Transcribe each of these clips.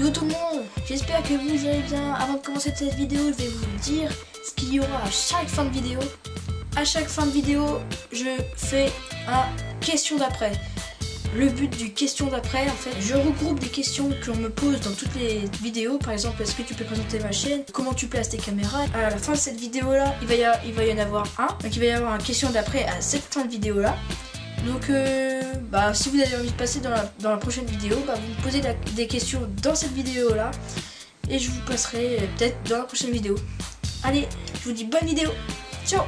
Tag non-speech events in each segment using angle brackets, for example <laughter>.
Yo tout le monde, j'espère que vous allez bien. Avant de commencer cette vidéo, je vais vous dire ce qu'il y aura à chaque fin de vidéo. À chaque fin de vidéo, je fais un question d'après. Le but du question d'après, en fait, je regroupe des questions qu'on me pose dans toutes les vidéos. Par exemple, est-ce que tu peux présenter ma chaîne? Comment tu places tes caméras? À la fin de cette vidéo-là, il, va y il va y en avoir un. Donc il va y avoir une question d'après à cette fin de vidéo-là. Donc, euh, bah, si vous avez envie de passer dans la, dans la prochaine vidéo, bah, vous me posez des questions dans cette vidéo-là. Et je vous passerai euh, peut-être dans la prochaine vidéo. Allez, je vous dis bonne vidéo. Ciao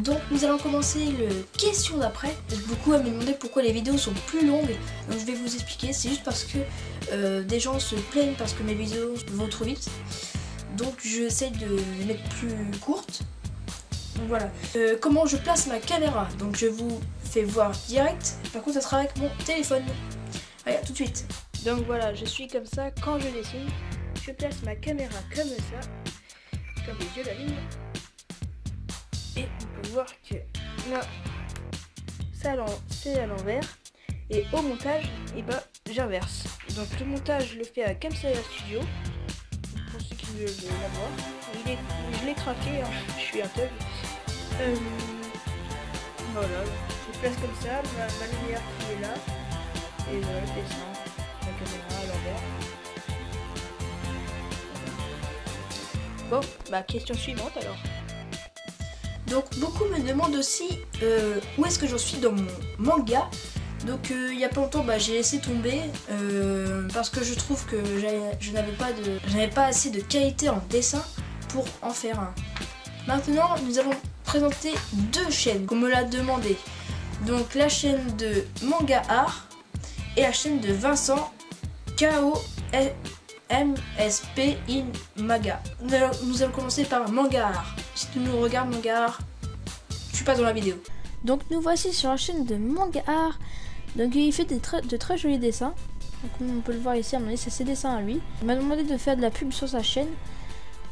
Donc nous allons commencer le question d'après. Beaucoup à me demander pourquoi les vidéos sont plus longues. Donc je vais vous expliquer. C'est juste parce que euh, des gens se plaignent parce que mes vidéos vont trop vite. Donc j'essaie de les mettre plus courtes. Donc voilà. Euh, comment je place ma caméra? Donc je vous fais voir direct. Par contre ça sera avec mon téléphone. À tout de suite. Donc voilà, je suis comme ça quand je dessine. Je place ma caméra comme ça. Comme les yeux la ligne. Et on peut voir que là, ça c'est à l'envers. Et au montage, et eh ben, j'inverse. Donc le montage, je le fais à Camsaya Studio. Pour ceux qui veulent l'avoir. Je l'ai craqué, hein. je suis un thug. Euh, voilà, je place comme ça, ma, lumière qui est là. Et voilà, je descends la caméra à l'envers. Bon, bah question suivante alors. Donc beaucoup me demandent aussi euh, où est-ce que j'en suis dans mon manga. Donc euh, il y a pas longtemps bah, j'ai laissé tomber euh, parce que je trouve que je n'avais pas, pas assez de qualité en dessin pour en faire un. Maintenant nous allons présenter deux chaînes qu'on me l'a demandé. Donc la chaîne de Manga Art et la chaîne de Vincent KO MSP in Maga. Nous allons, commencer par Manga Art. Si tu nous regardes Manga Art, je suis pas dans la vidéo. Donc nous voici sur la chaîne de Manga Art. Donc il fait de très jolis dessins. Donc on peut le voir ici, à mon avis c'est ses dessins à lui. Il m'a demandé de faire de la pub sur sa chaîne.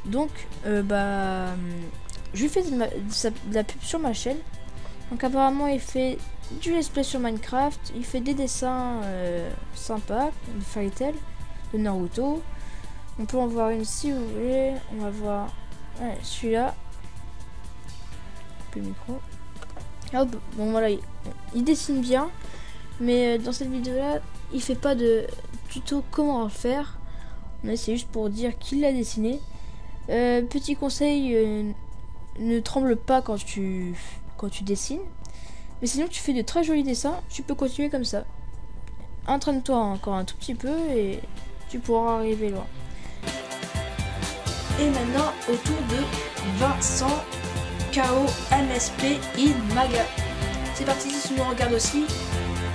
Donc euh, bah je lui fais de, la pub sur ma chaîne. Donc apparemment il fait du let's play sur Minecraft, il fait des dessins euh, sympas, de Fairy Tail de Naruto. On peut en voir une si vous voulez. On va voir celui-là. Plus micro. Hop, bon voilà, il, dessine bien. Mais euh, dans cette vidéo-là, il fait pas de tuto comment le faire. C'est juste pour dire qu'il l'a dessiné. Euh, petit conseil, euh, ne tremble pas quand tu, quand tu dessines. Mais sinon, tu fais de très jolis dessins. Tu peux continuer comme ça. Entraîne-toi encore un tout petit peu et tu pourras arriver loin. Et maintenant, au tour de Vincent KO MSP in Maga. C'est parti, si tu nous regardes aussi,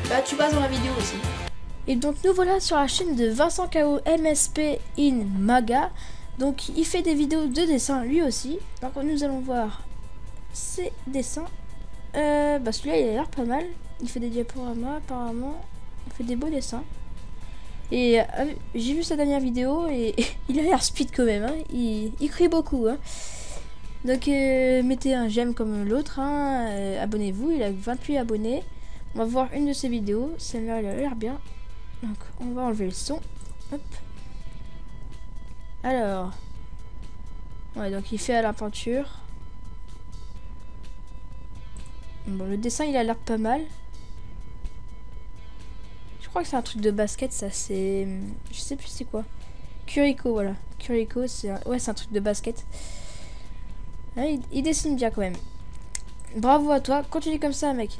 bah tu passes dans la vidéo aussi. Et donc nous voilà sur la chaîne de Vincent KO MSP in Maga. Donc il fait des vidéos de dessin lui aussi. Donc nous allons voir ses dessins. Euh, bah celui-là il a l'air pas mal. Il fait des diaporamas apparemment. Il fait des beaux dessins. Et euh, j'ai vu sa dernière vidéo et <laughs> il a l'air speed quand même. Hein. Il, crie beaucoup. Hein. Donc euh, mettez un j'aime comme l'autre. Hein. Euh, abonnez-vous. Il a 28 abonnés. On va voir une de ses vidéos. Celle-là, elle a l'air bien. Donc on va enlever le son. Hop. Alors. Ouais, donc il fait à la peinture. Bon, le dessin, il a l'air pas mal crois que c'est un truc de basket, ça. C'est. Je sais plus c'est quoi. Curico, voilà. Curico, c'est. Ouais, c'est un truc de basket. Ah, il... dessine bien quand même. Bravo à toi. Continue comme ça, mec.